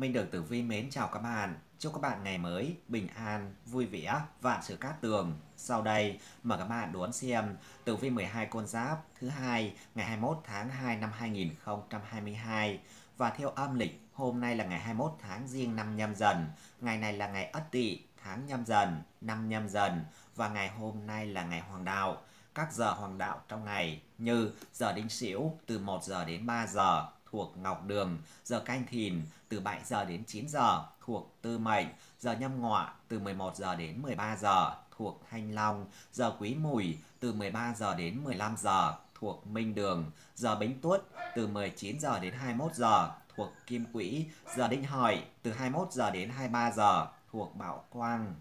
Minh được Tử Vi mến chào các bạn. Chúc các bạn ngày mới bình an, vui vẻ, vạn sự cát tường. Sau đây, mời các bạn đón xem Tử Vi 12 con giáp thứ hai ngày 21 tháng 2 năm 2022 và theo âm lịch hôm nay là ngày 21 tháng Giêng năm Nhâm Dần, ngày này là ngày Ất Tỵ, tháng Nhâm Dần, năm Nhâm Dần và ngày hôm nay là ngày Hoàng Đạo. Các giờ hoàng đạo trong ngày như giờ đinh sửu từ 1 giờ đến 3 giờ, thuộc Ngọc Đường, giờ canh thìn từ 7 giờ đến 9 giờ thuộc Tư Mệnh, giờ nhâm ngọ từ 11 giờ đến 13 giờ thuộc Thanh Long, giờ Quý Mùi từ 13 giờ đến 15 giờ thuộc Minh Đường, giờ Bính Tuất từ 19 giờ đến 21 giờ thuộc Kim Quỹ, giờ Đinh Hợi từ 21 giờ đến 23 giờ thuộc Bảo Quang.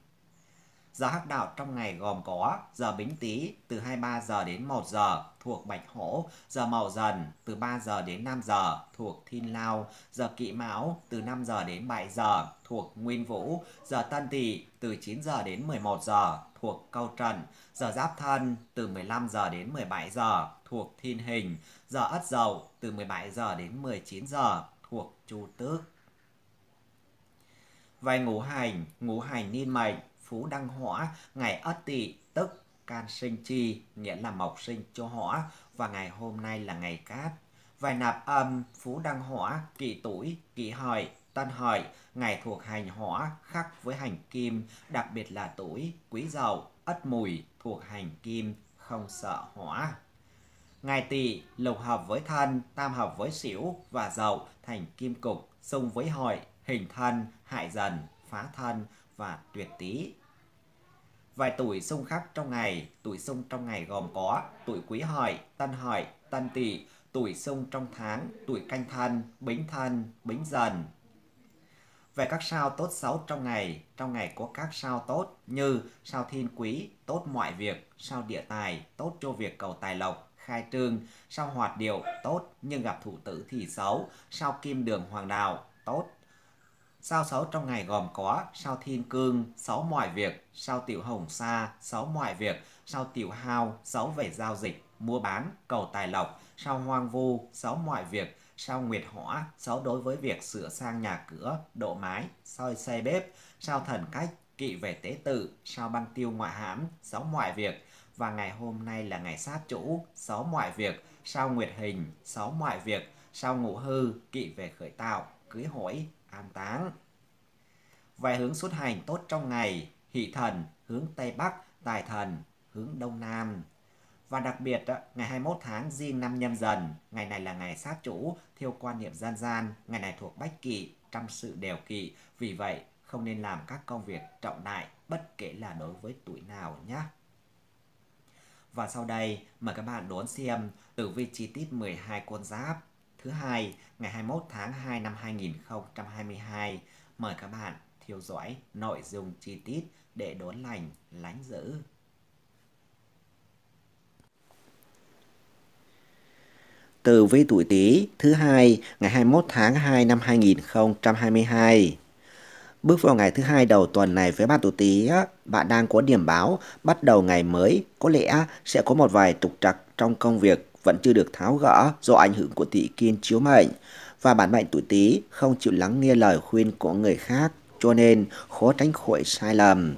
Giờ hắc đạo trong ngày gồm có giờ Bính Tý từ 23 giờ đến 1 giờ thuộc Bạch Hổ, giờ Mậu Dần từ 3 giờ đến 5 giờ thuộc Thiên Lao, giờ Kỵ Mão từ 5 giờ đến 7 giờ thuộc Nguyên Vũ, giờ Tân Tỵ từ 9 giờ đến 11 giờ thuộc Câu Trần, giờ Giáp Thân từ 15 giờ đến 17 giờ thuộc Thiên Hình, giờ Ất Dậu từ 17 giờ đến 19 giờ thuộc Chu Tước. Vài ngũ hành, ngũ hành niên mệnh phú đăng hỏa, ngày ất tỵ tức can sinh chi, nghĩa là mộc sinh cho hỏa, và ngày hôm nay là ngày cát. Vài nạp âm, phú đăng hỏa, kỷ tuổi, kỷ hợi, tân hợi, ngày thuộc hành hỏa khắc với hành kim, đặc biệt là tuổi, quý dậu, ất mùi thuộc hành kim, không sợ hỏa. Ngày tỵ lục hợp với thân, tam hợp với xỉu và dậu thành kim cục, xung với hợi, hình thân, hại dần, phá thân và tuyệt tý. Vài tuổi xung khắc trong ngày, tuổi xung trong ngày gồm có tuổi quý hợi, tân hợi, tân tỵ, tuổi xung trong tháng, tuổi canh thân, bính thân, bính dần. Về các sao tốt xấu trong ngày, trong ngày có các sao tốt như sao thiên quý, tốt mọi việc, sao địa tài, tốt cho việc cầu tài lộc, khai trương, sao hoạt điệu, tốt nhưng gặp thủ tử thì xấu, sao kim đường hoàng đạo, tốt Sao xấu trong ngày gồm có sao thiên cương, xấu mọi việc, sao tiểu hồng sa, xấu mọi việc, sao tiểu hao, xấu về giao dịch, mua bán, cầu tài lộc, sao hoang vu, xấu mọi việc, sao nguyệt hỏa, xấu đối với việc sửa sang nhà cửa, độ mái, soi xây bếp, sao thần cách, kỵ về tế tự, sao băng tiêu ngoại hãm, xấu mọi việc, và ngày hôm nay là ngày sát chủ, xấu mọi việc, sao nguyệt hình, xấu mọi việc, sao ngũ hư, kỵ về khởi tạo, cưới hỏi, an táng. Về hướng xuất hành tốt trong ngày, hỷ thần hướng Tây Bắc, tài thần hướng Đông Nam. Và đặc biệt, ngày 21 tháng Giêng năm nhâm dần, ngày này là ngày sát chủ, theo quan niệm dân gian, ngày này thuộc bách kỵ, trăm sự đều kỵ, vì vậy không nên làm các công việc trọng đại bất kể là đối với tuổi nào nhé. Và sau đây, mời các bạn đón xem tử vi chi tiết 12 con giáp thứ hai ngày 21 tháng 2 năm 2022. Mời các bạn theo dõi nội dung chi tiết để đốn lành lánh dữ. Tử vi tuổi Tý thứ hai ngày 21 tháng 2 năm 2022. Bước vào ngày thứ hai đầu tuần này với bạn tuổi Tý, bạn đang có điểm báo bắt đầu ngày mới, có lẽ sẽ có một vài trục trặc trong công việc vẫn chưa được tháo gỡ do ảnh hưởng của tỷ kiên chiếu mệnh và bản mệnh tuổi Tý không chịu lắng nghe lời khuyên của người khác cho nên khó tránh khỏi sai lầm.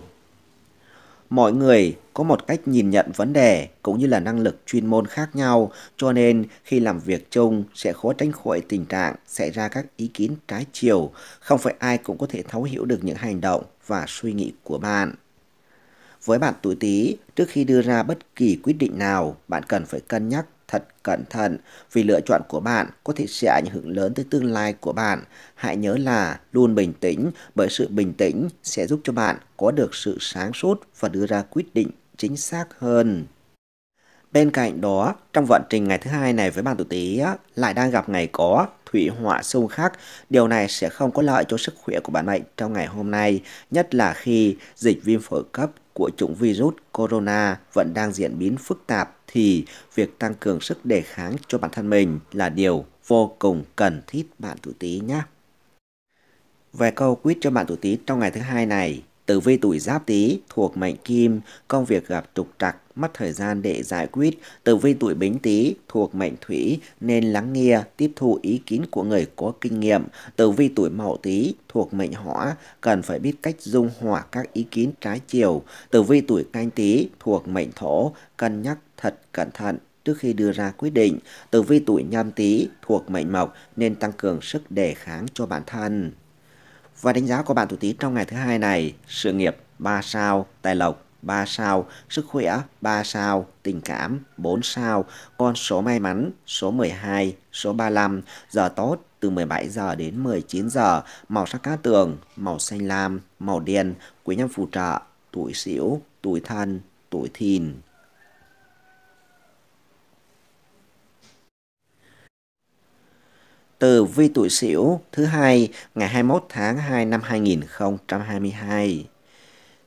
Mọi người có một cách nhìn nhận vấn đề cũng như là năng lực chuyên môn khác nhau, cho nên khi làm việc chung sẽ khó tránh khỏi tình trạng xảy ra các ý kiến trái chiều, không phải ai cũng có thể thấu hiểu được những hành động và suy nghĩ của bạn. Với bạn tuổi Tý, trước khi đưa ra bất kỳ quyết định nào, bạn cần phải cân nhắc thật cẩn thận vì lựa chọn của bạn có thể sẽ ảnh hưởng lớn tới tương lai của bạn. Hãy nhớ là luôn bình tĩnh bởi sự bình tĩnh sẽ giúp cho bạn có được sự sáng suốt và đưa ra quyết định chính xác hơn. Bên cạnh đó, trong vận trình ngày thứ hai này với bạn tuổi Tý lại đang gặp ngày có thủy hỏa xung khắc. Điều này sẽ không có lợi cho sức khỏe của bạn mệnh trong ngày hôm nay, nhất là khi dịch viêm phổi cấp của chủng virus corona vẫn đang diễn biến phức tạp thì việc tăng cường sức đề kháng cho bản thân mình là điều vô cùng cần thiết bạn tuổi Tý nhé. Về câu quyết cho bạn tuổi Tý trong ngày thứ hai này, tử vi tuổi Giáp Tý thuộc mệnh Kim, công việc gặp trục trặc mất thời gian để giải quyết. Tử vi tuổi Bính Tý thuộc mệnh Thủy nên lắng nghe, tiếp thu ý kiến của người có kinh nghiệm. Tử vi tuổi Mậu Tý thuộc mệnh Hỏa cần phải biết cách dung hòa các ý kiến trái chiều. Tử vi tuổi Canh Tý thuộc mệnh Thổ cân nhắc thật cẩn thận trước khi đưa ra quyết định. Tử vi tuổi Nhâm Tý thuộc mệnh Mộc nên tăng cường sức đề kháng cho bản thân. Và đánh giá của bạn tuổi Tý trong ngày thứ hai này, sự nghiệp 3 sao, tài lộc 3 sao, sức khỏe 3 sao, tình cảm 4 sao, con số may mắn số 12, số 35, giờ tốt từ 17 giờ đến 19 giờ, màu sắc cá tường, màu xanh lam, màu đen, quý nhân phù trợ, tuổi xỉu, tuổi thân, tuổi thìn. Từ vi tuổi Sửu thứ hai ngày 21 tháng 2 năm 2022.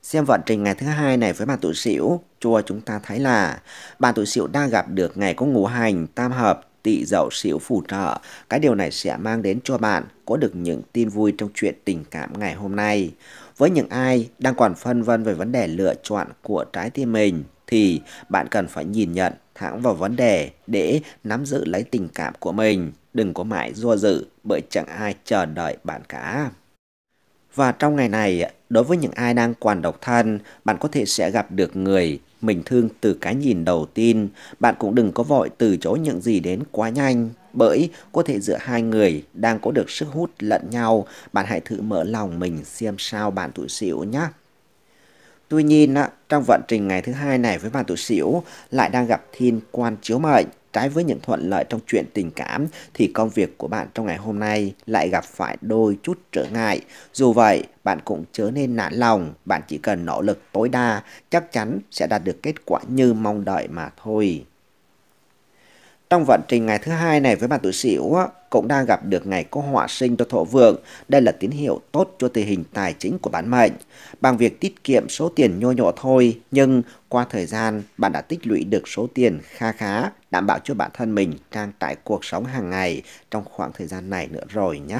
Xem vận trình ngày thứ hai này với bạn tuổi Sửu, chùa chúng ta thấy là bạn tuổi Sửu đang gặp được ngày có ngũ hành tam hợp tỵ dậu Sửu phù trợ. Cái điều này sẽ mang đến cho bạn có được những tin vui trong chuyện tình cảm ngày hôm nay. Với những ai đang còn phân vân về vấn đề lựa chọn của trái tim mình thì bạn cần phải nhìn nhận thẳng vào vấn đề để nắm giữ lấy tình cảm của mình. Đừng có mãi do dự bởi chẳng ai chờ đợi bạn cả. Và trong ngày này, đối với những ai đang còn độc thân, bạn có thể sẽ gặp được người mình thương từ cái nhìn đầu tiên. Bạn cũng đừng có vội từ chối những gì đến quá nhanh, bởi có thể giữa hai người đang có được sức hút lẫn nhau. Bạn hãy thử mở lòng mình xem sao bạn tuổi xỉu nhé. Tuy nhiên, trong vận trình ngày thứ hai này với bạn tuổi xỉu lại đang gặp thiên quan chiếu mệnh trái với những thuận lợi trong chuyện tình cảm thì công việc của bạn trong ngày hôm nay lại gặp phải đôi chút trở ngại. Dù vậy, bạn cũng chớ nên nản lòng, bạn chỉ cần nỗ lực tối đa, chắc chắn sẽ đạt được kết quả như mong đợi mà thôi. Trong vận trình ngày thứ hai này với bạn tuổi Sửu cũng đang gặp được ngày có họa sinh cho thổ vượng. Đây là tín hiệu tốt cho tình hình tài chính của bản mệnh. Bằng việc tiết kiệm số tiền nhô nhỏ thôi, nhưng qua thời gian bạn đã tích lũy được số tiền kha khá, đảm bảo cho bản thân mình trang trải cuộc sống hàng ngày trong khoảng thời gian này nữa rồi nhé.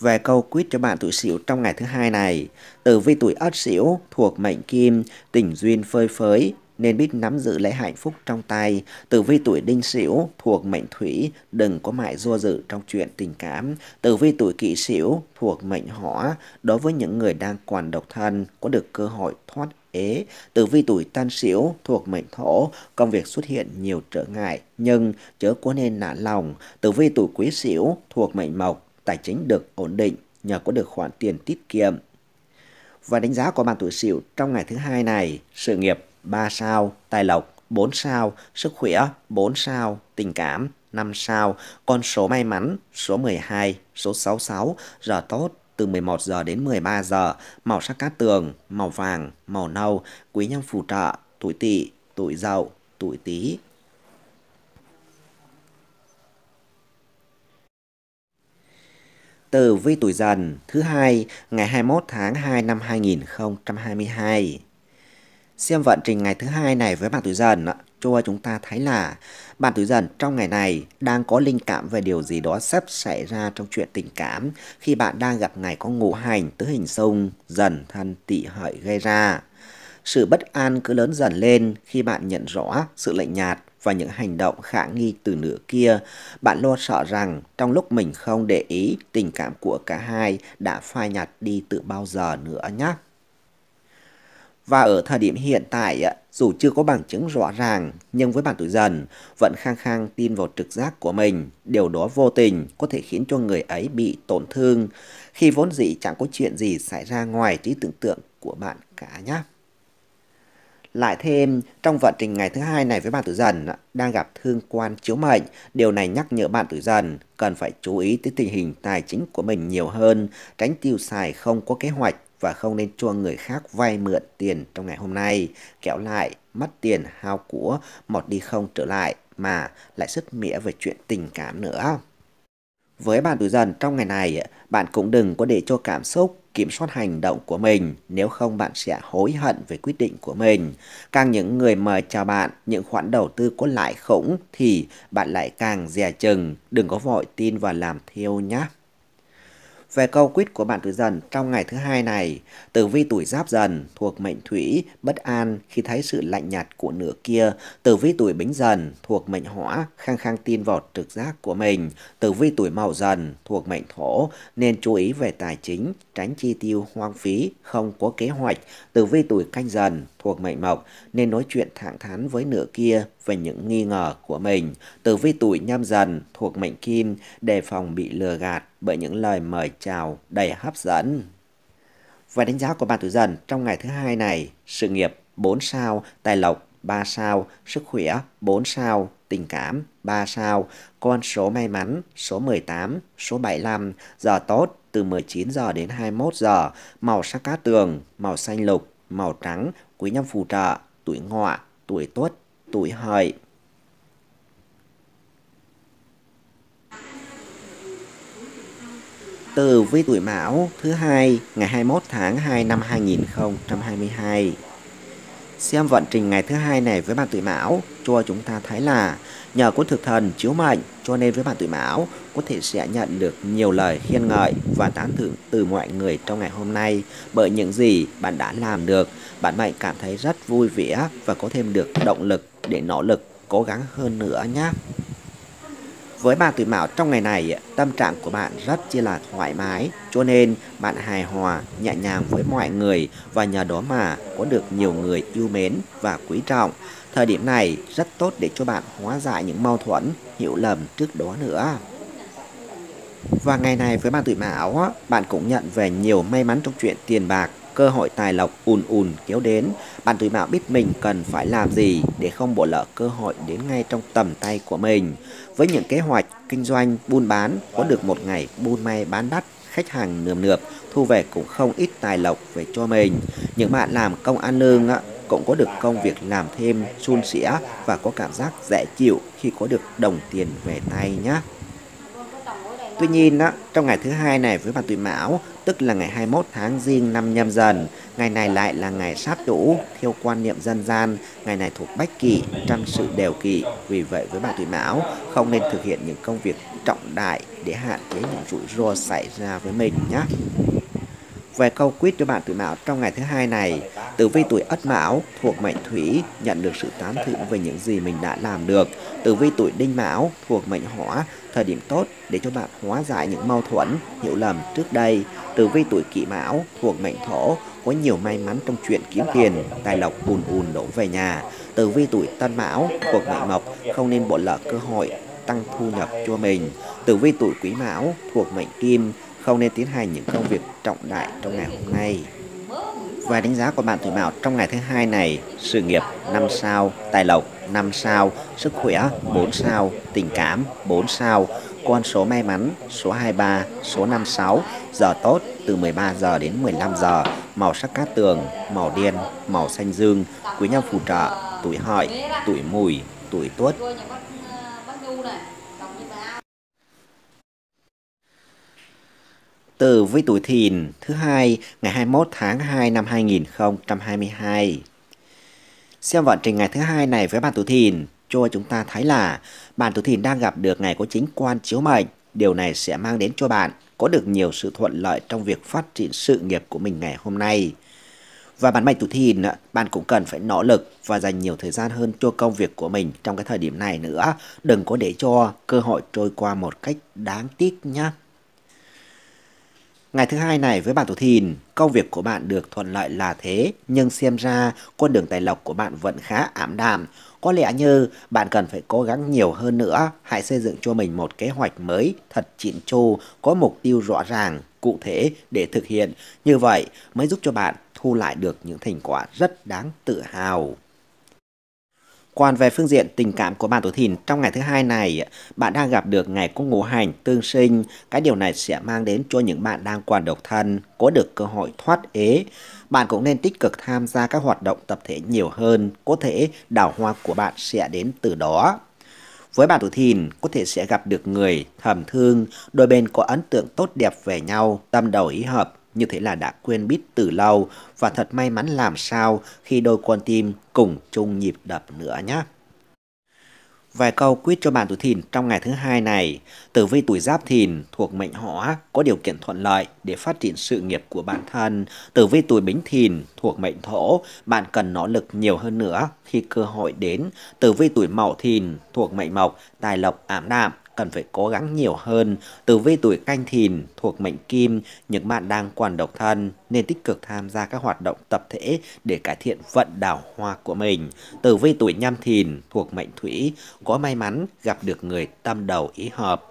Về câu quyết cho bạn tuổi Sửu trong ngày thứ hai này, tử vi tuổi Ất Sửu thuộc mệnh Kim, tình duyên phơi phới, nên biết nắm giữ lấy hạnh phúc trong tay. Tử vi tuổi đinh sửu thuộc mệnh thủy, đừng có mãi do dự trong chuyện tình cảm. Tử vi tuổi kỷ sửu thuộc mệnh hỏa, đối với những người đang còn độc thân, có được cơ hội thoát ế. Tử vi tuổi tân sửu thuộc mệnh thổ, công việc xuất hiện nhiều trở ngại, nhưng chớ có nên nản lòng. Tử vi tuổi quý sửu thuộc mệnh mộc, tài chính được ổn định nhờ có được khoản tiền tiết kiệm. Và đánh giá của bạn tuổi sửu trong ngày thứ hai này, sự nghiệp 3 sao, tài lộc 4 sao, sức khỏe 4 sao, tình cảm 5 sao, con số may mắn số 12, số 66, giờ tốt từ 11 giờ đến 13 giờ, màu sắc cát tường, màu vàng, màu nâu, quý nhân phù trợ, tuổi tỵ, tuổi dậu, tuổi tý. Từ vi tuổi dần thứ hai ngày 21 tháng 2 năm 2022. Xem vận trình ngày thứ hai này với bạn tuổi dần cho chúng ta thấy là bạn tuổi dần trong ngày này đang có linh cảm về điều gì đó sắp xảy ra trong chuyện tình cảm khi bạn đang gặp ngày có ngũ hành tứ hình xung dần thân tỵ hợi gây ra. Sự bất an cứ lớn dần lên khi bạn nhận rõ sự lạnh nhạt và những hành động khả nghi từ nửa kia. Bạn lo sợ rằng trong lúc mình không để ý, tình cảm của cả hai đã phai nhạt đi từ bao giờ nữa nhé. Và ở thời điểm hiện tại, dù chưa có bằng chứng rõ ràng, nhưng với bạn tuổi dần, vẫn khăng khăng tin vào trực giác của mình. Điều đó vô tình có thể khiến cho người ấy bị tổn thương, khi vốn dĩ chẳng có chuyện gì xảy ra ngoài trí tưởng tượng của bạn cả nhé. Lại thêm, trong vận trình ngày thứ hai này với bạn tuổi dần đang gặp thương quan chiếu mệnh, điều này nhắc nhở bạn tuổi dần cần phải chú ý tới tình hình tài chính của mình nhiều hơn, tránh tiêu xài không có kế hoạch và không nên cho người khác vay mượn tiền trong ngày hôm nay, kéo lại, mất tiền, hao của, một đi không trở lại mà lại sứt mỉa về chuyện tình cảm nữa. Với bạn tuổi dần trong ngày này, bạn cũng đừng có để cho cảm xúc kiểm soát hành động của mình, nếu không bạn sẽ hối hận về quyết định của mình. Càng những người mời chào bạn những khoản đầu tư có lãi khủng thì bạn lại càng dè chừng, đừng có vội tin và làm theo nhé. Về câu quyết của bạn tuổi dần trong ngày thứ hai này, tử vi tuổi giáp dần thuộc mệnh thủy, bất an khi thấy sự lạnh nhạt của nửa kia. Tử vi tuổi bính dần thuộc mệnh hỏa, khăng khăng tin vào trực giác của mình. Tử vi tuổi mậu dần thuộc mệnh thổ, nên chú ý về tài chính, tránh chi tiêu hoang phí, không có kế hoạch. Tử vi tuổi canh dần thuộc mệnh mộc, nên nói chuyện thẳng thắn với nửa kia về những nghi ngờ của mình. Tử vi tuổi nhâm dần thuộc mệnh kim, đề phòng bị lừa gạt bởi những lời mời chào đầy hấp dẫn. Và đánh giá của bạn tuổi dần trong ngày thứ hai này, sự nghiệp 4 sao, tài lộc 3 sao, sức khỏe 4 sao, tình cảm 3 sao, con số may mắn số 18, số 75, giờ tốt từ 19 giờ đến 21 giờ, màu sắc cá tường, màu xanh lục, màu trắng, quý nhân phù trợ, tuổi ngọ, tuổi tuất, tuổi hợi. Từ với tuổi Mão, thứ hai, ngày 21 tháng 2 năm 2022. Xem vận trình ngày thứ hai này với bạn tuổi Mão, cho chúng ta thấy là nhờ có thực thần chiếu mệnh, cho nên với bạn tuổi Mão, có thể sẽ nhận được nhiều lời khen ngợi và tán thưởng từ mọi người trong ngày hôm nay bởi những gì bạn đã làm được. Bạn mệnh cảm thấy rất vui vẻ và có thêm được động lực để nỗ lực cố gắng hơn nữa nhé. Với bạn tuổi mão trong ngày này, tâm trạng của bạn rất chi là thoải mái, cho nên bạn hài hòa, nhẹ nhàng với mọi người và nhờ đó mà có được nhiều người yêu mến và quý trọng. Thời điểm này rất tốt để cho bạn hóa giải những mâu thuẫn, hiểu lầm trước đó nữa. Và ngày này với bạn tuổi mão, bạn cũng nhận về nhiều may mắn trong chuyện tiền bạc, cơ hội tài lộc ùn ùn kéo đến. Bạn tuổi mão biết mình cần phải làm gì để không bỏ lỡ cơ hội đến ngay trong tầm tay của mình. Với những kế hoạch kinh doanh, buôn bán, có được một ngày buôn may bán đắt, khách hàng nườm nượp, thu về cũng không ít tài lộc về cho mình. Những bạn làm công ăn lương cũng có được công việc làm thêm suôn sẻ và có cảm giác dễ chịu khi có được đồng tiền về tay nhé. Tuy nhiên, á, trong ngày thứ hai này với bạn tuổi Mão, tức là ngày 21 tháng Giêng năm nhâm dần, ngày này lại là ngày sát chủ, theo quan niệm dân gian, ngày này thuộc bách kỷ trăm sự đều kỵ. Vì vậy với bạn tuổi Mão, không nên thực hiện những công việc trọng đại để hạn chế những rủi ro xảy ra với mình nhé. Về câu quyết cho bạn tuổi Mão trong ngày thứ hai này, tử vi tuổi Ất Mão thuộc mệnh Thủy nhận được sự tán thưởng về những gì mình đã làm được. Tử vi tuổi Đinh Mão thuộc mệnh Hỏa, thời điểm tốt để cho bạn hóa giải những mâu thuẫn, hiểu lầm trước đây. Tử vi tuổi Kỷ Mão thuộc mệnh Thổ có nhiều may mắn trong chuyện kiếm tiền, tài lộc ùn ùn đổ về nhà. Tử vi tuổi Tân Mão thuộc mệnh Mộc không nên bỏ lỡ cơ hội tăng thu nhập cho mình. Tử vi tuổi Quý Mão thuộc mệnh Kim không nên tiến hành những công việc trọng đại trong ngày hôm nay. Và đánh giá của bạn tuổi mão trong ngày thứ hai này, sự nghiệp 5 sao, tài lộc 5 sao, sức khỏe 4 sao, tình cảm 4 sao, con số may mắn số 23, số 56, giờ tốt từ 13 giờ đến 15 giờ, màu sắc cát tường, màu đen, màu xanh dương, quý nhân phù trợ, tuổi hợi, tuổi mùi, tuổi tuất. Từ với tuổi thìn thứ hai ngày 21 tháng 2 năm 2022. Xem vận trình ngày thứ hai này với bạn tuổi thìn cho chúng ta thấy là bạn tuổi thìn đang gặp được ngày có chính quan chiếu mệnh. Điều này sẽ mang đến cho bạn có được nhiều sự thuận lợi trong việc phát triển sự nghiệp của mình ngày hôm nay. Và bản mệnh tuổi thìn, bạn cũng cần phải nỗ lực và dành nhiều thời gian hơn cho công việc của mình trong cái thời điểm này nữa. Đừng có để cho cơ hội trôi qua một cách đáng tiếc nhé. Ngày thứ hai này với bạn tuổi thìn, công việc của bạn được thuận lợi là thế, nhưng xem ra con đường tài lộc của bạn vẫn khá ảm đạm. Có lẽ như bạn cần phải cố gắng nhiều hơn nữa, hãy xây dựng cho mình một kế hoạch mới thật chỉn chu, có mục tiêu rõ ràng, cụ thể để thực hiện. Như vậy mới giúp cho bạn thu lại được những thành quả rất đáng tự hào. Còn về phương diện tình cảm của bạn tuổi thìn trong ngày thứ hai này, bạn đang gặp được ngày có ngũ hành tương sinh. Cái điều này sẽ mang đến cho những bạn đang còn độc thân có được cơ hội thoát ế. Bạn cũng nên tích cực tham gia các hoạt động tập thể nhiều hơn, có thể đào hoa của bạn sẽ đến từ đó. Với bạn tuổi thìn, có thể sẽ gặp được người thầm thương, đôi bên có ấn tượng tốt đẹp về nhau, tâm đầu ý hợp, như thế là đã quên biết từ lâu và thật may mắn làm sao khi đôi con tim cùng chung nhịp đập nữa nhé. Vài câu quyết cho bạn tuổi thìn trong ngày thứ hai này. Tử vi tuổi giáp thìn thuộc mệnh hỏa có điều kiện thuận lợi để phát triển sự nghiệp của bản thân. Tử vi tuổi bính thìn thuộc mệnh thổ, bạn cần nỗ lực nhiều hơn nữa khi cơ hội đến. Tử vi tuổi mậu thìn thuộc mệnh mộc, tài lộc ảm đạm, cần phải cố gắng nhiều hơn. Tử vi tuổi canh thìn thuộc mệnh kim, những bạn đang còn độc thân nên tích cực tham gia các hoạt động tập thể để cải thiện vận đào hoa của mình. Tử vi tuổi nhâm thìn thuộc mệnh thủy, có may mắn gặp được người tâm đầu ý hợp.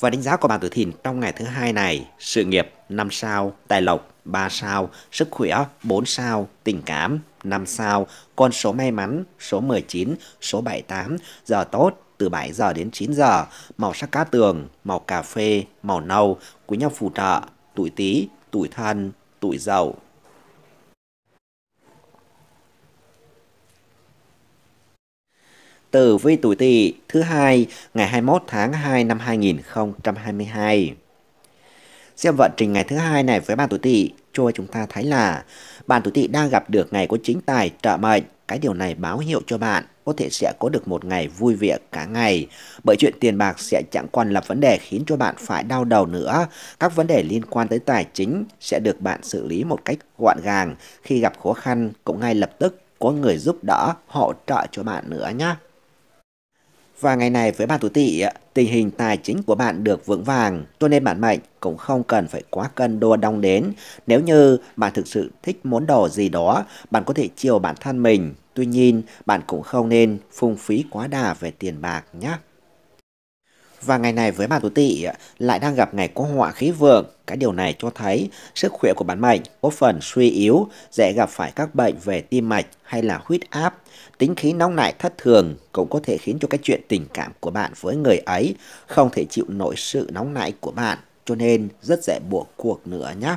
Và đánh giá của bạn tuổi thìn trong ngày thứ hai này, sự nghiệp 5 sao, tài lộc 3 sao, sức khỏe 4 sao, tình cảm 5 sao, con số may mắn số 19, số 78, giờ tốt từ 7 giờ đến 9 giờ, màu sắc cá tường, màu cà phê, màu nâu, quý nhau phù trợ, tuổi tý, tuổi thân, tuổi dậu. Tử vi tuổi tỵ thứ hai ngày 21 tháng 2 năm 2022. Xem vận trình ngày thứ hai này với bạn tuổi tỵ, cho chúng ta thấy là bạn tuổi tỵ đang gặp được ngày có chính tài trợ mệnh. Cái điều này báo hiệu cho bạn có thể sẽ có được một ngày vui vẻ cả ngày. Bởi chuyện tiền bạc sẽ chẳng còn là vấn đề khiến cho bạn phải đau đầu nữa. Các vấn đề liên quan tới tài chính sẽ được bạn xử lý một cách gọn gàng. Khi gặp khó khăn cũng ngay lập tức có người giúp đỡ, hỗ trợ cho bạn nữa nhé. Và ngày này với bạn tuổi tỵ, tình hình tài chính của bạn được vững vàng, cho nên bản mệnh cũng không cần phải quá cân đua đong đến. Nếu như bạn thực sự thích món đồ gì đó, bạn có thể chiều bản thân mình. Tuy nhiên, bạn cũng không nên phung phí quá đà về tiền bạc nhé. Và ngày này với bạn tuổi tỵ lại đang gặp ngày có họa khí vượng. Cái điều này cho thấy sức khỏe của bản mệnh có phần suy yếu, dễ gặp phải các bệnh về tim mạch hay là huyết áp. Tính khí nóng nảy thất thường cũng có thể khiến cho cái chuyện tình cảm của bạn với người ấy không thể chịu nổi sự nóng nảy của bạn, cho nên rất dễ buộc cuộc nữa nhé.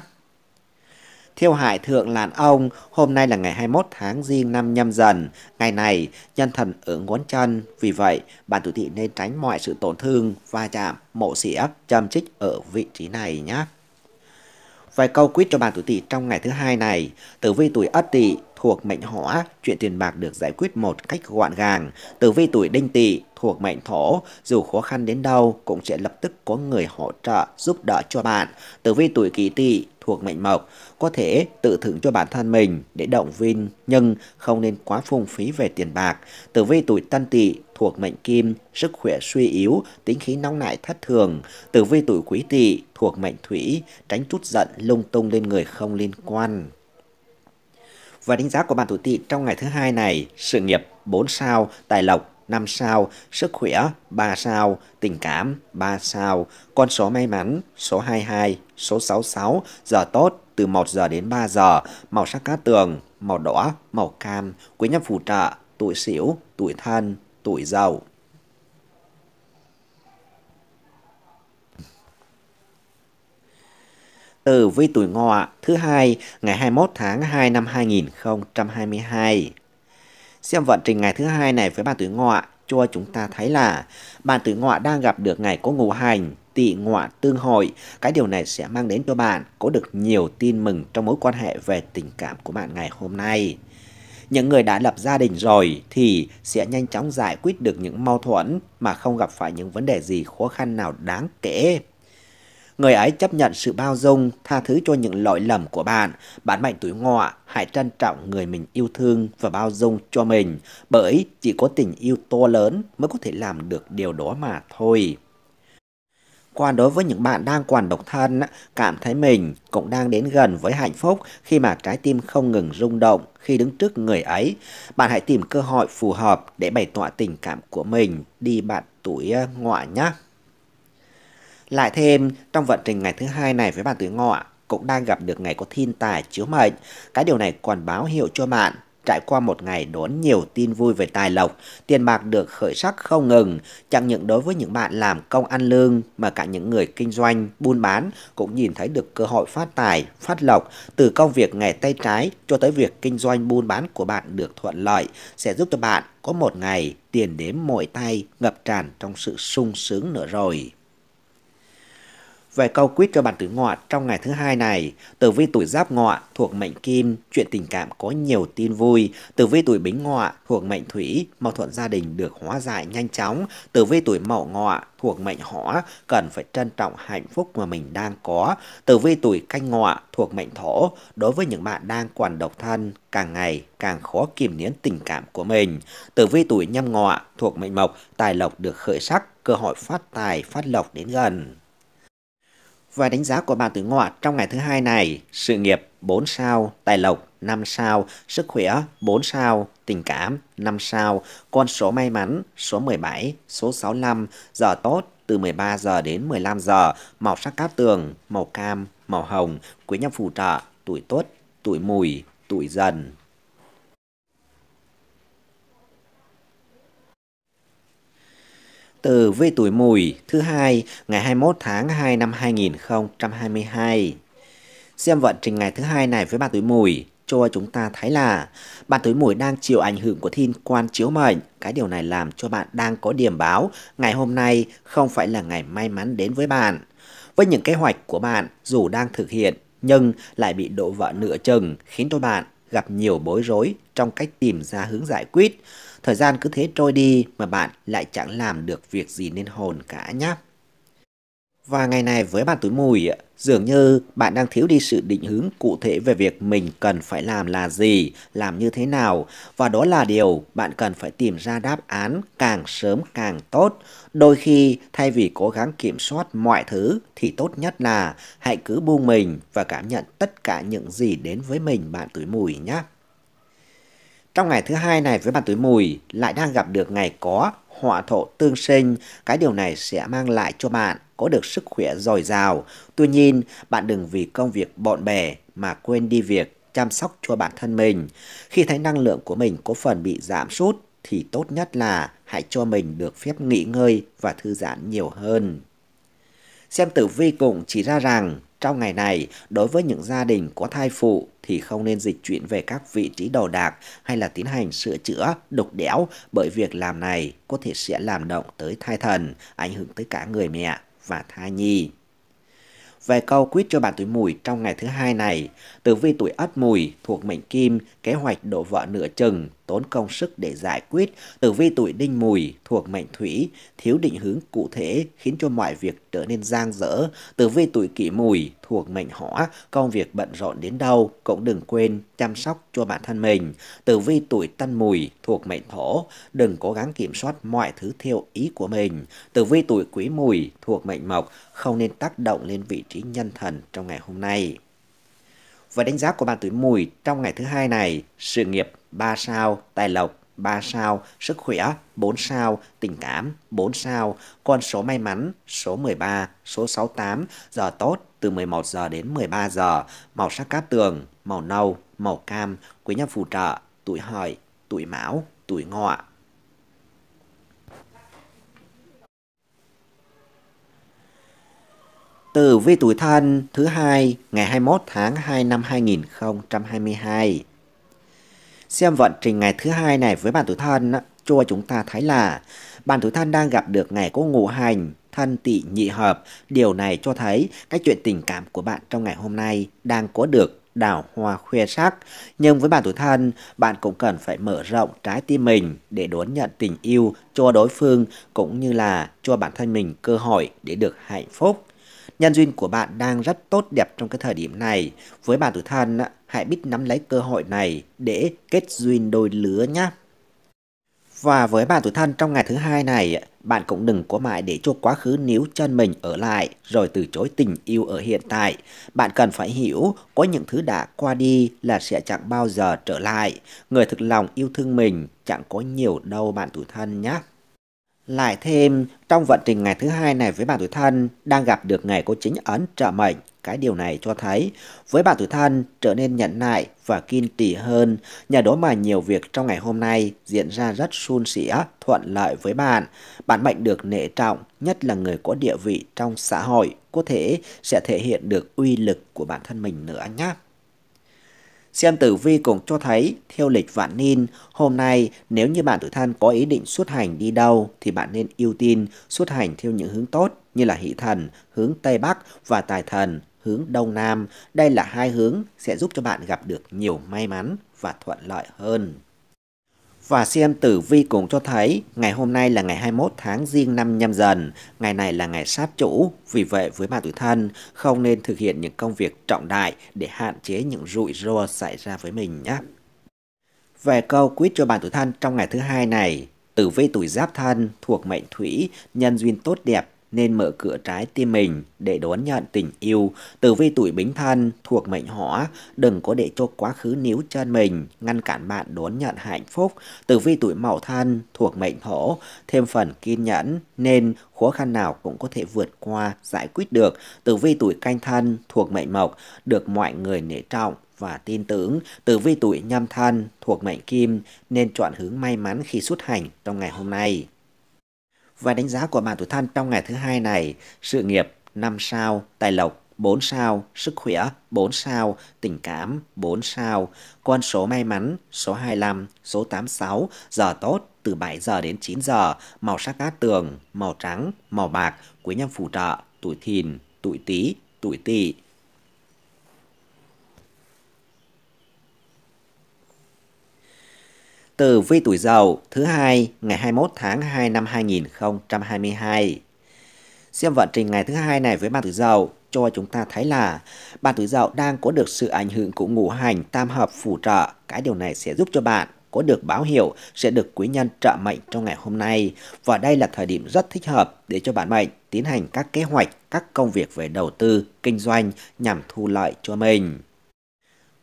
Thiêu hại thượng làn ông, hôm nay là ngày 21 tháng Giêng năm nhâm dần. Ngày này, nhân thần ở ngón chân, vì vậy bạn tuổi tỵ nên tránh mọi sự tổn thương, va chạm, mộ xỉa, châm trích ở vị trí này nhé. Vài câu quyết cho bạn tuổi tỵ trong ngày thứ hai này, tử vi tuổi ất tỵ thuộc mệnh hỏa, chuyện tiền bạc được giải quyết một cách gọn gàng. Tử vi tuổi đinh tỵ thuộc mệnh thổ, dù khó khăn đến đâu cũng sẽ lập tức có người hỗ trợ giúp đỡ cho bạn. Tử vi tuổi kỷ tỵ thuộc mệnh mộc, có thể tự thưởng cho bản thân mình để động viên nhưng không nên quá phung phí về tiền bạc. Tử vi tuổi tân tỵ thuộc mệnh kim, sức khỏe suy yếu, tính khí nóng nảy thất thường. Tử vi tuổi quý tỵ thuộc mệnh thủy, tránh chút giận lung tung lên người không liên quan. Và đánh giá của bạn tuổi tỵ trong ngày thứ hai này, sự nghiệp 4 sao, tài lộc 5 sao, sức khỏe 3 sao, tình cảm 3 sao, con số may mắn số 22, số 66, giờ tốt từ 1 giờ đến 3 giờ, màu sắc cát tường, màu đỏ, màu cam, quý nhân phù trợ, tuổi xỉu, tuổi thân, tuổi giàu. Tử vi tuổi ngọ thứ hai ngày 21 tháng 2 năm 2022. Xem vận trình ngày thứ hai này với bạn tuổi ngọ cho chúng ta thấy là bạn tuổi ngọ đang gặp được ngày có ngũ hành, tỵ ngọ tương hội. Cái điều này sẽ mang đến cho bạn có được nhiều tin mừng trong mối quan hệ về tình cảm của bạn ngày hôm nay. Những người đã lập gia đình rồi thì sẽ nhanh chóng giải quyết được những mâu thuẫn mà không gặp phải những vấn đề gì khó khăn nào đáng kể. Người ấy chấp nhận sự bao dung, tha thứ cho những lỗi lầm của bạn. Bạn mạnh tuổi ngọ, hãy trân trọng người mình yêu thương và bao dung cho mình. Bởi chỉ có tình yêu to lớn mới có thể làm được điều đó mà thôi. Còn đối với những bạn đang còn độc thân, cảm thấy mình cũng đang đến gần với hạnh phúc khi mà trái tim không ngừng rung động khi đứng trước người ấy. Bạn hãy tìm cơ hội phù hợp để bày tỏ tình cảm của mình đi bạn tuổi ờ, ngọ nhé. Lại thêm, trong vận trình ngày thứ hai này với bạn tuổi ngọ cũng đang gặp được ngày có thiên tài chiếu mệnh. Cái điều này còn báo hiệu cho bạn trải qua một ngày đón nhiều tin vui về tài lộc, tiền bạc được khởi sắc không ngừng, chẳng những đối với những bạn làm công ăn lương mà cả những người kinh doanh, buôn bán cũng nhìn thấy được cơ hội phát tài, phát lộc từ công việc nghề tay trái cho tới việc kinh doanh buôn bán của bạn được thuận lợi sẽ giúp cho bạn có một ngày tiền đếm mỗi tay ngập tràn trong sự sung sướng nữa rồi. Về câu quyết cho bạn tuổi ngọ trong ngày thứ hai này, tử vi tuổi giáp ngọ thuộc mệnh kim, chuyện tình cảm có nhiều tin vui. Tử vi tuổi bính ngọ thuộc mệnh thủy, mâu thuẫn gia đình được hóa giải nhanh chóng. Tử vi tuổi mậu ngọ thuộc mệnh hỏa, cần phải trân trọng hạnh phúc mà mình đang có. Tử vi tuổi canh ngọ thuộc mệnh thổ, đối với những bạn đang còn độc thân, càng ngày càng khó kiềm nén tình cảm của mình. Tử vi tuổi nhâm ngọ thuộc mệnh mộc, tài lộc được khởi sắc, cơ hội phát tài, phát lộc đến gần. Và đánh giá của bạn tuổi ngọ trong ngày thứ hai này, sự nghiệp 4 sao, tài lộc 5 sao, sức khỏe 4 sao, tình cảm 5 sao, con số may mắn số 17, số 65, giờ tốt từ 13 giờ đến 15 giờ, màu sắc cát tường, màu cam, màu hồng, quý nhân phù trợ, tuổi tốt, tuổi mùi, tuổi dần. Từ vi tuổi mùi, thứ hai, ngày 21 tháng 2 năm 2022. Xem vận trình ngày thứ hai này với bạn tuổi mùi, cho chúng ta thấy là bạn tuổi mùi đang chịu ảnh hưởng của thiên quan chiếu mệnh. Cái điều này làm cho bạn đang có điểm báo, ngày hôm nay không phải là ngày may mắn đến với bạn. Với những kế hoạch của bạn dù đang thực hiện, nhưng lại bị đổ vỡ nửa chừng, khiến cho bạn gặp nhiều bối rối trong cách tìm ra hướng giải quyết. Thời gian cứ thế trôi đi mà bạn lại chẳng làm được việc gì nên hồn cả nhé. Và ngày này với bạn tuổi mùi, dường như bạn đang thiếu đi sự định hướng cụ thể về việc mình cần phải làm là gì, làm như thế nào. Và đó là điều bạn cần phải tìm ra đáp án càng sớm càng tốt. Đôi khi thay vì cố gắng kiểm soát mọi thứ thì tốt nhất là hãy cứ buông mình và cảm nhận tất cả những gì đến với mình bạn tuổi mùi nhé. Trong ngày thứ hai này với bạn tuổi mùi lại đang gặp được ngày có họa thổ tương sinh. Cái điều này sẽ mang lại cho bạn có được sức khỏe dồi dào. Tuy nhiên, bạn đừng vì công việc bộn bề mà quên đi việc chăm sóc cho bản thân mình. Khi thấy năng lượng của mình có phần bị giảm sút thì tốt nhất là hãy cho mình được phép nghỉ ngơi và thư giãn nhiều hơn. Xem tử vi cũng chỉ ra rằng trong ngày này, đối với những gia đình có thai phụ thì không nên dịch chuyển về các vị trí đồ đạc hay là tiến hành sửa chữa, đục đẽo bởi việc làm này có thể sẽ làm động tới thai thần, ảnh hưởng tới cả người mẹ và thai nhi. Về câu quyết cho bạn tuổi mùi trong ngày thứ hai này, tử vi tuổi ất mùi thuộc mệnh kim, kế hoạch đổ vợ nửa chừng, tốn công sức để giải quyết. Tử vi tuổi đinh mùi thuộc mệnh thủy, thiếu định hướng cụ thể khiến cho mọi việc trở nên giang dở. Tử vi tuổi kỷ mùi thuộc mệnh hỏa, công việc bận rộn đến đâu cũng đừng quên chăm sóc cho bản thân mình. Tử vi tuổi tân mùi thuộc mệnh thổ, đừng cố gắng kiểm soát mọi thứ theo ý của mình. Tử vi tuổi quý mùi thuộc mệnh mộc, không nên tác động lên vị trí nhân thần trong ngày hôm nay. Và đánh giá của bạn tuổi mùi trong ngày thứ hai này, sự nghiệp 3 sao, tài lộc 3 sao, sức khỏe 4 sao, tình cảm 4 sao, con số may mắn số 13, số 68, giờ tốt từ 11 giờ đến 13 giờ, màu sắc cát tường, màu nâu, màu cam, quý nhân phù trợ, tuổi hợi, tuổi mão, tuổi ngọ. Tử vi tuổi thân thứ hai ngày 21 tháng 2 năm 2022. Xem vận trình ngày thứ hai này với bạn tuổi thân cho chúng ta thấy là bạn tuổi thân đang gặp được ngày có ngũ hành thân tỵ nhị hợp. Điều này cho thấy cái chuyện tình cảm của bạn trong ngày hôm nay đang có được đào hoa khoe sắc. Nhưng với bạn tuổi thân, bạn cũng cần phải mở rộng trái tim mình để đón nhận tình yêu cho đối phương cũng như là cho bản thân mình cơ hội để được hạnh phúc. Nhân duyên của bạn đang rất tốt đẹp trong cái thời điểm này. Với bạn tuổi thân, hãy biết nắm lấy cơ hội này để kết duyên đôi lứa nhé. Và với bạn tuổi thân trong ngày thứ hai này, bạn cũng đừng có mãi để cho quá khứ níu chân mình ở lại rồi từ chối tình yêu ở hiện tại. Bạn cần phải hiểu có những thứ đã qua đi là sẽ chẳng bao giờ trở lại. Người thực lòng yêu thương mình chẳng có nhiều đâu bạn tuổi thân nhé. Lại thêm, trong vận trình ngày thứ hai này với bạn tuổi thân đang gặp được ngày có chính ấn trợ mệnh. Cái điều này cho thấy với bạn tuổi thân trở nên nhận nại và kiên trì hơn. Nhờ đó mà nhiều việc trong ngày hôm nay diễn ra rất suôn sẻ, thuận lợi với bạn. Bạn mệnh được nể trọng, nhất là người có địa vị trong xã hội, có thể sẽ thể hiện được uy lực của bản thân mình nữa nhé. Xem tử vi cũng cho thấy, theo lịch vạn niên, hôm nay nếu như bạn tuổi thân có ý định xuất hành đi đâu thì bạn nên ưu tiên xuất hành theo những hướng tốt như là hỷ thần hướng Tây Bắc và tài thần hướng Đông Nam. Đây là hai hướng sẽ giúp cho bạn gặp được nhiều may mắn và thuận lợi hơn. Và xem tử vi cũng cho thấy ngày hôm nay là ngày 21 tháng riêng năm nhâm dần, ngày này là ngày sát chủ, vì vậy với bạn tuổi thân không nên thực hiện những công việc trọng đại để hạn chế những rủi ro xảy ra với mình nhé. Về câu quyết cho bạn tuổi thân trong ngày thứ hai này, tử vi tuổi giáp thân thuộc mệnh thủy, nhân duyên tốt đẹp nên mở cửa trái tim mình để đón nhận tình yêu. Tử vi tuổi bính thân thuộc mệnh hỏa, đừng có để cho quá khứ níu chân mình, ngăn cản bạn đón nhận hạnh phúc. Tử vi tuổi mậu thân thuộc mệnh thổ, thêm phần kiên nhẫn nên khó khăn nào cũng có thể vượt qua, giải quyết được. Tử vi tuổi canh thân thuộc mệnh mộc, được mọi người nể trọng và tin tưởng. Tử vi tuổi nhâm thân thuộc mệnh kim nên chọn hướng may mắn khi xuất hành trong ngày hôm nay. Và đánh giá của bạn tuổi thân trong ngày thứ hai này, sự nghiệp 5 sao, tài lộc 4 sao, sức khỏe 4 sao, tình cảm 4 sao, con số may mắn số 25, số 86, giờ tốt từ 7 giờ đến 9 giờ, màu sắc cát tường, màu trắng, màu bạc, quý nhân phù trợ, tuổi thìn, tuổi tý, tuổi tỵ. Tử vi tuổi dậu thứ hai ngày 21 tháng 2 năm 2022. Xem vận trình ngày thứ hai này với bạn tuổi dậu cho chúng ta thấy là bạn tuổi dậu đang có được sự ảnh hưởng của ngũ hành tam hợp phù trợ. Cái điều này sẽ giúp cho bạn có được báo hiệu sẽ được quý nhân trợ mệnh trong ngày hôm nay. Và đây là thời điểm rất thích hợp để cho bạn mệnh tiến hành các kế hoạch, các công việc về đầu tư, kinh doanh nhằm thu lợi cho mình.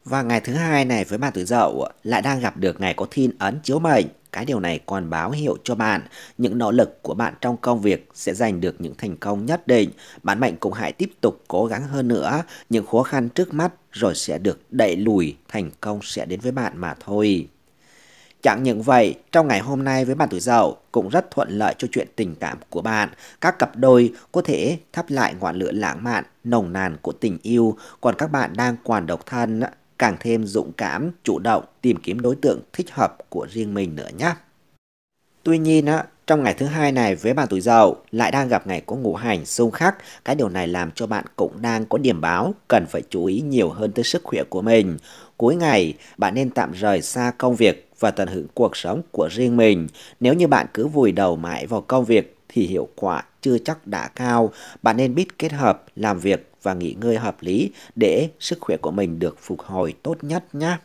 Và ngày thứ hai này với bạn tuổi dậu lại đang gặp được ngày có thiên ấn chiếu mệnh. Cái điều này còn báo hiệu cho bạn những nỗ lực của bạn trong công việc sẽ giành được những thành công nhất định. Bạn mệnh cũng hãy tiếp tục cố gắng hơn nữa. Những khó khăn trước mắt rồi sẽ được đẩy lùi, thành công sẽ đến với bạn mà thôi. Chẳng những vậy, trong ngày hôm nay với bạn tuổi dậu cũng rất thuận lợi cho chuyện tình cảm của bạn. Các cặp đôi có thể thắp lại ngọn lửa lãng mạn, nồng nàn của tình yêu. Còn các bạn đang còn độc thân càng thêm dũng cảm, chủ động tìm kiếm đối tượng thích hợp của riêng mình nữa nhé. Tuy nhiên, á, trong ngày thứ hai này với bạn tuổi dậu lại đang gặp ngày có ngũ hành xung khắc. Cái điều này làm cho bạn cũng đang có điểm báo cần phải chú ý nhiều hơn tới sức khỏe của mình. Cuối ngày, bạn nên tạm rời xa công việc và tận hưởng cuộc sống của riêng mình. Nếu như bạn cứ vùi đầu mãi vào công việc thì hiệu quả chưa chắc đã cao. Bạn nên biết kết hợp làm việc và nghỉ ngơi hợp lý để sức khỏe của mình được phục hồi tốt nhất nhé.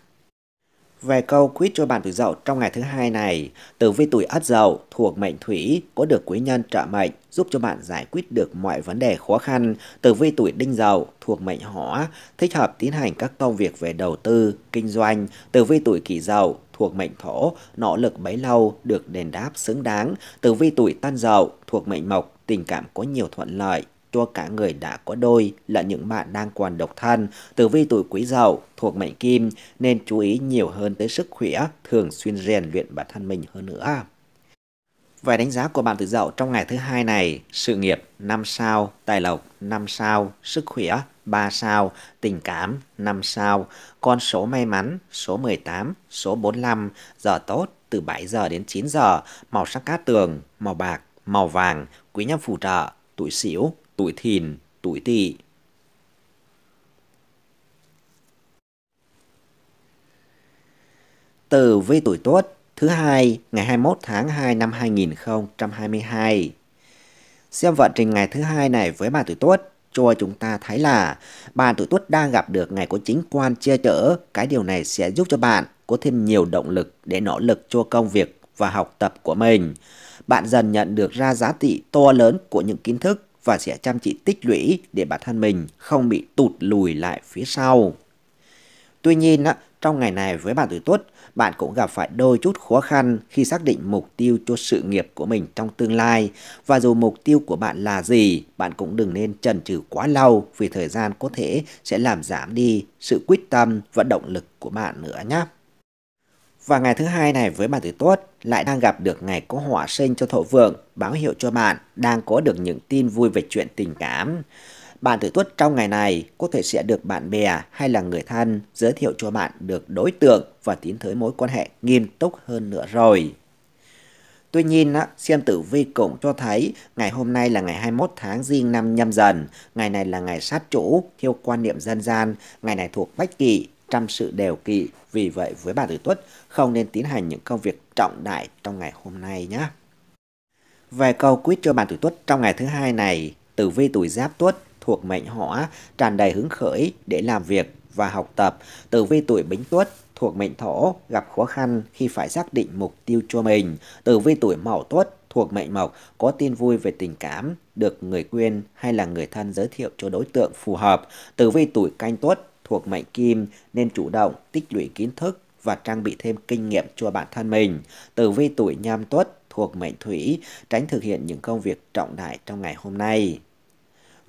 Về câu quyết cho bạn tuổi dậu trong ngày thứ hai này, tử vi tuổi ất dậu thuộc mệnh thủy có được quý nhân trợ mệnh giúp cho bạn giải quyết được mọi vấn đề khó khăn. Tử vi tuổi đinh dậu thuộc mệnh hỏa thích hợp tiến hành các công việc về đầu tư, kinh doanh. Tử vi tuổi kỷ dậu thuộc mệnh thổ nỗ lực bấy lâu được đền đáp xứng đáng. Tử vi tuổi tân dậu thuộc mệnh mộc tình cảm có nhiều thuận lợi cho cả người đã có đôi là những bạn đang còn độc thân, tử vi tuổi quý dậu thuộc mệnh kim nên chú ý nhiều hơn tới sức khỏe, thường xuyên rèn luyện bản thân mình hơn nữa. Vài đánh giá của bạn tuổi dậu trong ngày thứ hai này, sự nghiệp 5 sao, tài lộc 5 sao, sức khỏe 3 sao, tình cảm 5 sao, con số may mắn số 18, số 45, giờ tốt từ 7 giờ đến 9 giờ, màu sắc cát tường, màu bạc, màu vàng, quý nhân phù trợ, tuổi xỉu, tuổi thìn, tuổi tỵ. Tử vi tuổi Tuất thứ hai ngày 21 tháng 2 năm 2022. Xem vận trình ngày thứ hai này với bà tuổi Tuất cho chúng ta thấy là bạn tuổi Tuất đang gặp được ngày có chính quan che chở. Cái điều này sẽ giúp cho bạn có thêm nhiều động lực để nỗ lực cho công việc và học tập của mình. Bạn dần nhận được ra giá trị to lớn của những kiến thức và sẽ chăm chỉ tích lũy để bản thân mình không bị tụt lùi lại phía sau. Tuy nhiên, trong ngày này với bạn tuổi tuất, bạn cũng gặp phải đôi chút khó khăn khi xác định mục tiêu cho sự nghiệp của mình trong tương lai. Và dù mục tiêu của bạn là gì, bạn cũng đừng nên chần chừ quá lâu vì thời gian có thể sẽ làm giảm đi sự quyết tâm và động lực của bạn nữa nhé. Và ngày thứ hai này với bạn tuổi tốt lại đang gặp được ngày có hỏa sinh cho thổ vượng, báo hiệu cho bạn đang có được những tin vui về chuyện tình cảm. Bạn tuổi tuất trong ngày này có thể sẽ được bạn bè hay là người thân giới thiệu cho bạn được đối tượng và tiến tới mối quan hệ nghiêm túc hơn nữa rồi. Tuy nhiên, xem tử vi cũng cho thấy ngày hôm nay là ngày 21 tháng riêng năm nhâm dần. Ngày này là ngày sát chủ, theo quan niệm dân gian. Ngày này thuộc bách kỵ, trăm sự đều kỵ. Vì vậy, với bà tử tuất, không nên tiến hành những công việc trọng đại trong ngày hôm nay nhé. Về câu quyết cho bà tử tuất trong ngày thứ hai này, tử vi tuổi giáp tuất thuộc mệnh hỏa, tràn đầy hứng khởi để làm việc và học tập. Tử vi tuổi bính tuất thuộc mệnh thổ gặp khó khăn khi phải xác định mục tiêu cho mình. Tử vi tuổi mậu tuất thuộc mệnh mộc có tin vui về tình cảm, được người quen hay là người thân giới thiệu cho đối tượng phù hợp. Tử vi tuổi canh tuất thuộc mệnh kim nên chủ động tích lũy kiến thức và trang bị thêm kinh nghiệm cho bản thân mình. Tử vi tuổi nhâm tuất thuộc mệnh thủy tránh thực hiện những công việc trọng đại trong ngày hôm nay.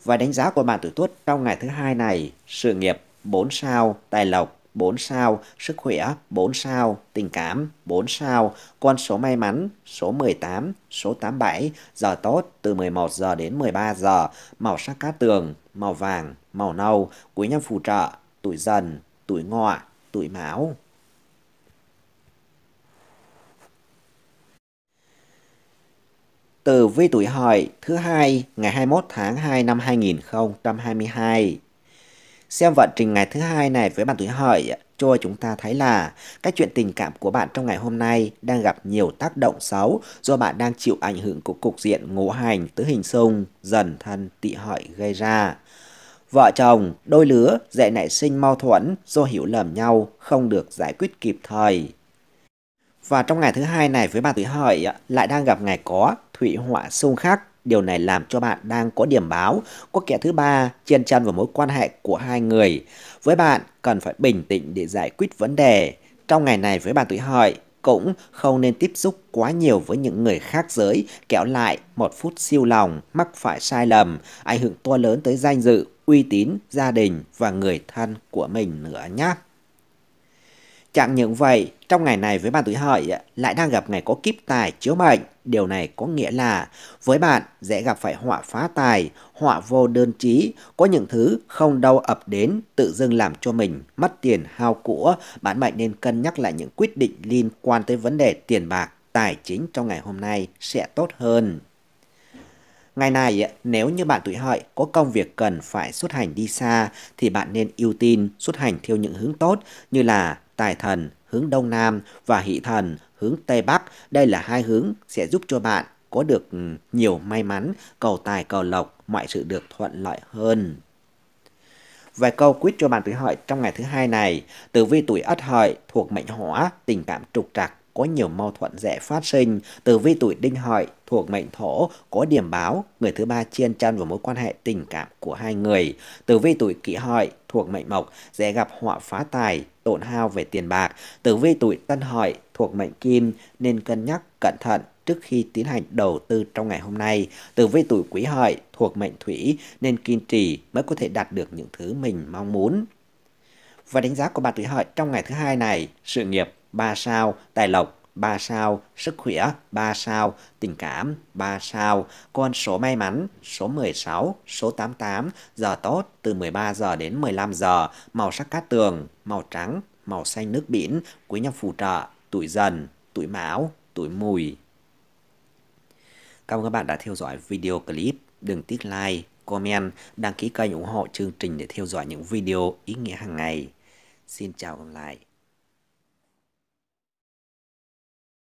Và đánh giá của bạn tuổi tuất trong ngày thứ hai này, sự nghiệp 4 sao, tài lộc 4 sao, sức khỏe 4 sao, tình cảm 4 sao, con số may mắn số 18, số 87, giờ tốt từ 11 giờ đến 13 giờ, màu sắc cát tường, màu vàng, màu nâu, quý nhân phù trợ, tuổi dần, tuổi ngọ, tuổi mão. Từ vi tuổi hợi thứ hai ngày 21 tháng 2 năm 2022. Xem vận trình ngày thứ hai này với bạn tuổi hợi cho chúng ta thấy là các chuyện tình cảm của bạn trong ngày hôm nay đang gặp nhiều tác động xấu do bạn đang chịu ảnh hưởng của cục diện ngũ hành tứ hình xung dần thân tỵ hợi gây ra. Vợ chồng, đôi lứa dễ nảy sinh mâu thuẫn do hiểu lầm nhau không được giải quyết kịp thời. Và trong ngày thứ hai này với bạn tuổi hợi lại đang gặp ngày có thủy họa xung khắc Điều này làm cho bạn đang có điểm báo, có kẻ thứ ba chen chân vào mối quan hệ của hai người. Với bạn, cần phải bình tĩnh để giải quyết vấn đề. Trong ngày này với bạn tuổi hợi, cũng không nên tiếp xúc quá nhiều với những người khác giới, kéo lại một phút siêu lòng, mắc phải sai lầm, ảnh hưởng to lớn tới danh dự, uy tín, gia đình và người thân của mình nữa nhé. Chẳng những vậy, trong ngày này với bạn tuổi hợi lại đang gặp ngày có kiếp tài chiếu mệnh. Điều này có nghĩa là với bạn dễ gặp phải họa phá tài, họa vô đơn trí, có những thứ không đâu ập đến tự dưng làm cho mình mất tiền hao của. Bạn mệnh nên cân nhắc lại những quyết định liên quan tới vấn đề tiền bạc, tài chính trong ngày hôm nay sẽ tốt hơn. Ngày này, nếu như bạn tuổi hợi có công việc cần phải xuất hành đi xa thì bạn nên ưu tiên xuất hành theo những hướng tốt như là tài thần hướng đông nam và hỷ thần hướng tây bắc. Đây là hai hướng sẽ giúp cho bạn có được ừ, nhiều may mắn, cầu tài cầu lộc, mọi sự được thuận lợi hơn. Vài câu quyết cho bạn tuổi hợi trong ngày thứ hai này, tử vi tuổi ất hợi thuộc mệnh hỏa, tình cảm trục trặc, có nhiều mâu thuẫn dễ phát sinh. Tử vi tuổi đinh hợi thuộc mệnh thổ có điểm báo, người thứ ba chiên chân vào mối quan hệ tình cảm của hai người. Tử vi tuổi kỷ hợi thuộc mệnh mộc dễ gặp họa phá tài, tổn hao về tiền bạc. Tử vi tuổi tân hợi thuộc mệnh kim nên cân nhắc cẩn thận trước khi tiến hành đầu tư trong ngày hôm nay. Tử vi tuổi quý hợi thuộc mệnh thủy nên kiên trì mới có thể đạt được những thứ mình mong muốn. Và đánh giá của bạn tuổi hợi trong ngày thứ hai này, sự nghiệp 3 sao, tài lộc 3 sao, sức khỏe 3 sao, tình cảm 3 sao, con số may mắn số 16, số 88, giờ tốt từ 13 giờ đến 15 giờ, màu sắc cát tường, màu trắng, màu xanh nước biển, quý nhân phù trợ, tuổi dần, tuổi mão, tuổi mùi. Cảm ơn các bạn đã theo dõi video clip. Đừng tiếc like, comment, đăng ký kênh ủng hộ chương trình để theo dõi những video ý nghĩa hàng ngày. Xin chào và gặp lại.